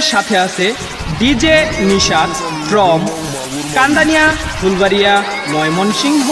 আমাদের সাথে আছে ডিজে নিশাদ ফ্রম কান্দানিয়া ফুলবাড়িয়া ময়মনসিংহ